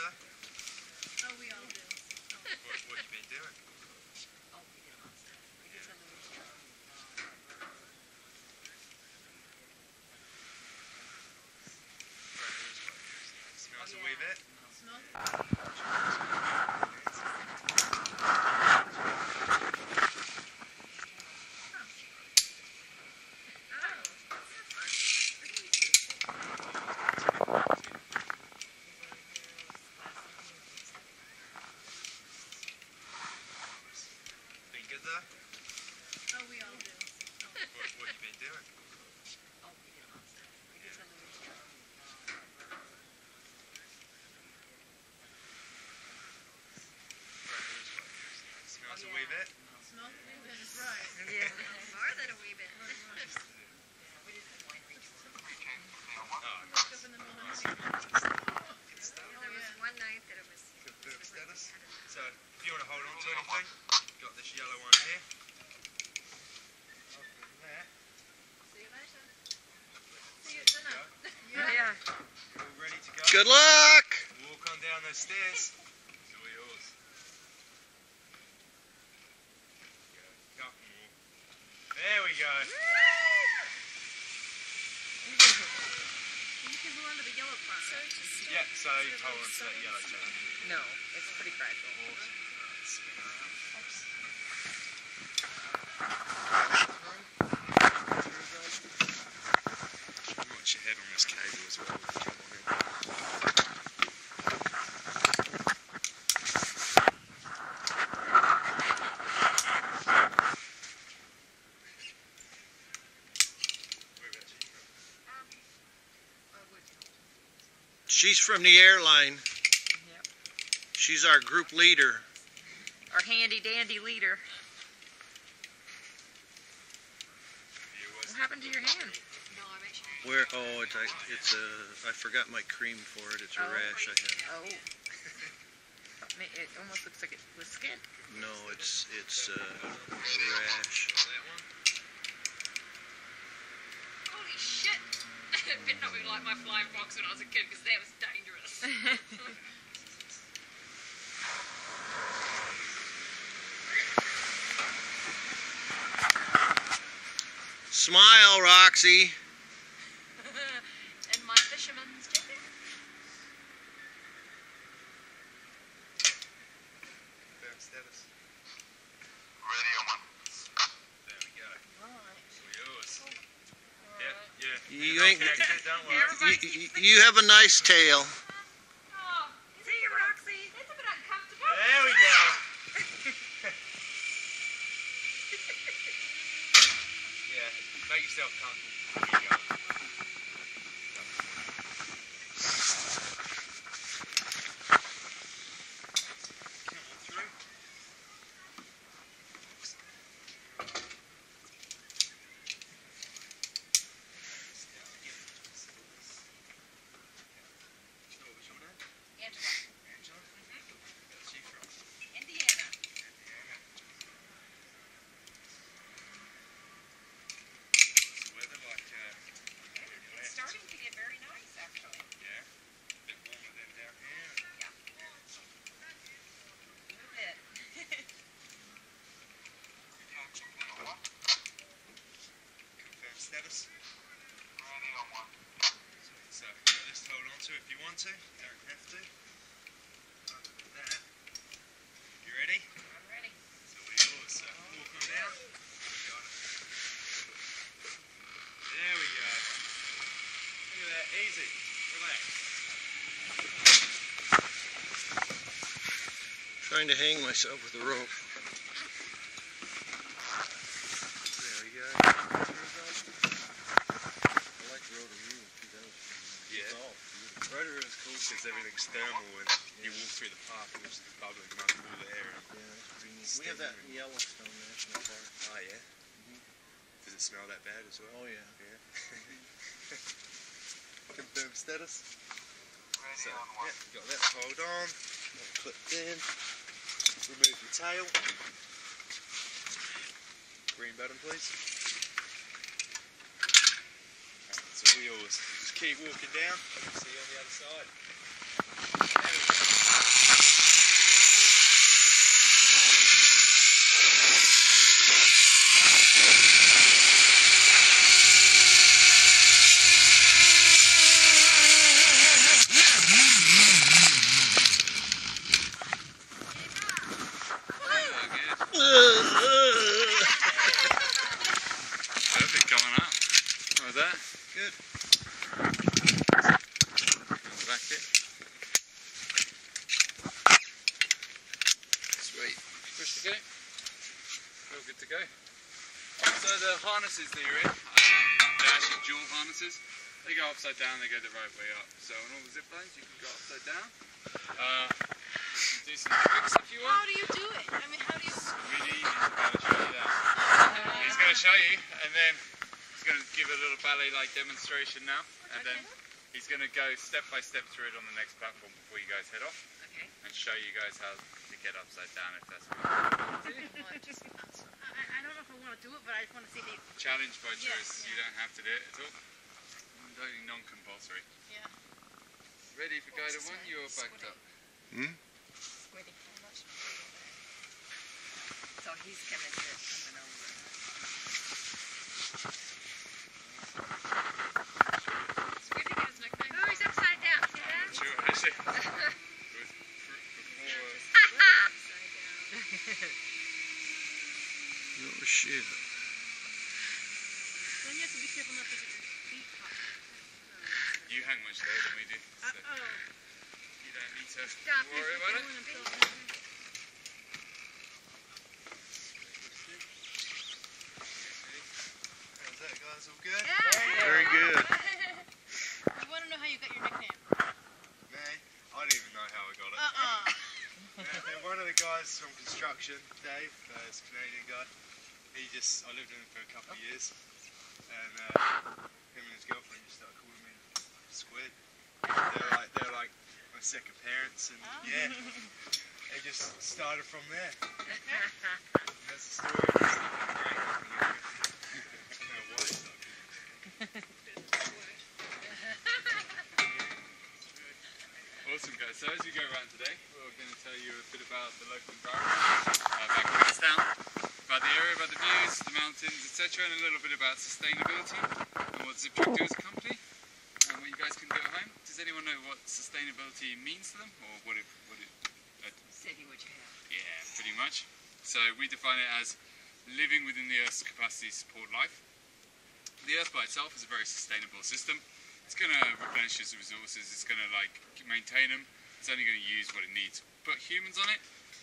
sir? Oh, we all do. What, what you been doing? Oh, we did lots of stuff. We did some of the stuff. Smells a wee bit. Smells Been good there? Oh, we all do. What, what you been doing? Oh, we did lots of stuff. We did some of the stuff. Smells a wee bit. Smells a wee bit, is right. Yeah, more than a wee bit. Oh, Woke up in the middle of the night. good stuff. There was one night that it was. Confirmed status. So, if you want to hold on to anything, got this yellow one here. Other than that, See you later. See you at dinner. Yeah. you're all ready to go. Good luck! Walk on down those stairs. It's all yours. Go. Up and walk. There we go. You can go under the yellow part. Yeah, so you hold on to that yellow chain. No, it's pretty fragile. Watch your head on this cable as well. Come on in. Whereabouts are you from? She's from the airline. Yep. She's our group leader. Our handy dandy leader. What happened to your hand? No, I mentioned it. Where? Oh, it's I, it's a. I forgot my cream for it. It's a Oh. rash I have. Oh. It almost looks like it was skin. No, it's it's uh, a rash. that one. Holy shit! it better not be like my flying fox when I was a kid because that was dangerous. Smile, Roxy. In my fisherman's jacket. Confirmed status. Radio one. There we go. Alright. It's all yours. Yeah, yeah. You ain't- connected, don't worry. You, you, you have a nice tail. Oh, See you, Roxy. that's a bit uncomfortable. There we go. yeah, make yourself comfortable. Here you go. Come on through. So, what was your name? Angela, Angela? Where's you from? Indiana. What's the weather like uh, where you It's left? starting to get very nice, actually. Yeah? A bit warmer than down here. A bit. Confirm status. Radio one. So, just hold on to it if you want to. You don't have to. Other than that, you ready? I'm ready. It's all yours. So, walk on down. Got it. There we go. Look at that. Easy. Relax. Trying to hang myself with a rope. There we go. I like Rotorua too. Yeah. Rotorua is cool because everything's thermal and you walk through the park and there's bubbling mud all. Yeah, that's pretty neat. We have that in Yellowstone National Park. Oh, yeah? Mm-hmm. Does it smell that bad as well? Oh yeah. Confirm status. So, yeah, one. got that. Hold on. Clipped in. Remove your tail. Green button, please. Alright, it's all yours. Just keep walking down. See you on the other side. There we go. Good. Back it. Sweet. Push the gate. All good to go. So the harnesses that you're in, um, they're actually dual harnesses. They go upside down, they go the right way up. So on all the zip lines, you can go upside down. Uh, do some tricks if you How do you do it? I mean, how do you? Really easy to show you that. He's going to show you, and then he's going to give a little ballet-like demonstration now, and then he's going to go step by step through it on the next platform before you guys head off, Okay. and show you guys how to get upside down if that's what you want. I, I don't know if I want to do it, but I just want to see how you. challenge by Yeah, choice. You yeah. don't have to do it at all. Totally non-compulsory. Yeah. Ready for guided one? You're backed up. Hmm? Sweaty. So he's gonna do it coming over. Sweetie gets nickname. Oh, he's upside down. See that? Sure, actually. With- before, Oh shit. Then you have to be careful not to get your feet caught. You hang much lower than we do, so Uh oh. you don't need to Stop. worry about it. How's that, guys? All good? Very good. I want to know how you got your nickname. Me? I don't even know how I got it. Uh uh Yeah, and one of the guys from construction, Dave, uh, this Canadian guy, he just, I lived with him for a couple of years, and uh, him and his girlfriend just started calling me Squid. They're like, they're like my second parents, and yeah, it just started from there. That's the story. It's not great. I don't know why it started. Awesome guys, so as we go around today, we're going to tell you a bit about the local environment, uh, back in Queenstown, about the area, about the views, the mountains, etc. and a little bit about sustainability and what ZipTrek do as a company and what you guys can do at home. Does anyone know what means to them or what it, what it uh, City what you have. yeah, pretty much. So we define it as living within the Earth's capacity to support life. The Earth by itself is a very sustainable system. It's going to replenish its resources. It's going to like maintain them. It's only going to use what it needs. Put humans on it,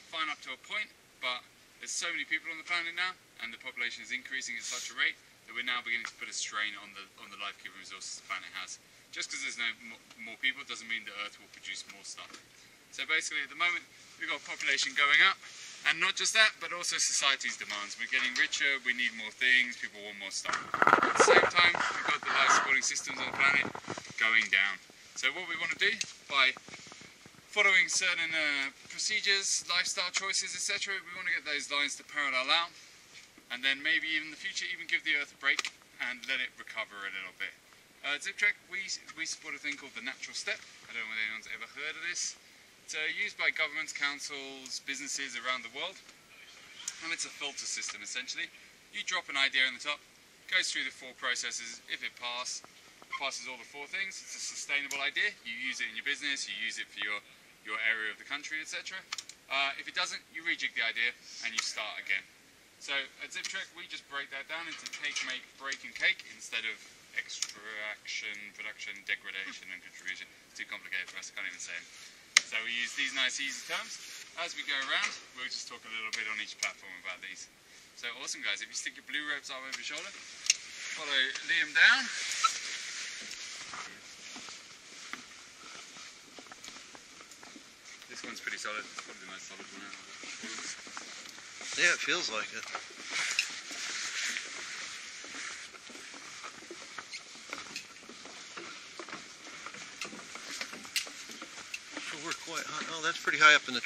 fine up to a point, but there's so many people on the planet now, and the population is increasing at such a rate that we're now beginning to put a strain on the on the life-giving resources the planet has. Just because there's no more people doesn't mean the Earth will produce more stuff. So basically, at the moment, we've got population going up, and not just that, but also society's demands. We're getting richer, we need more things, people want more stuff. At the same time, we've got the life supporting systems on the planet going down. So what we want to do by following certain uh, procedures, lifestyle choices, etc., we want to get those lines to parallel out, and then maybe even in the future, even give the Earth a break and let it recover a little bit. Uh, ZipTrek, we, we support a thing called the Natural Step. I don't know whether anyone's ever heard of this. It's uh, used by governments, councils, businesses around the world, and it's a filter system essentially. You drop an idea in the top, goes through the four processes. If it pass, passes all the four things, it's a sustainable idea. You use it in your business, you use it for your, your area of the country, etc. Uh, if it doesn't, you rejig the idea and you start again. So at ZipTrek, we just break that down into take, make, break, and cake instead of extraction, production, degradation, and contribution. It's too complicated for us, I can't even say it. So we use these nice, easy terms. As we go around, we'll just talk a little bit on each platform about these. So awesome, guys. If you stick your blue ropes up over your shoulder, follow Liam down. This one's pretty solid. It's probably the most solid one out of all of us. Yeah, it feels like it. So we're quite high. Oh, that's pretty high up in the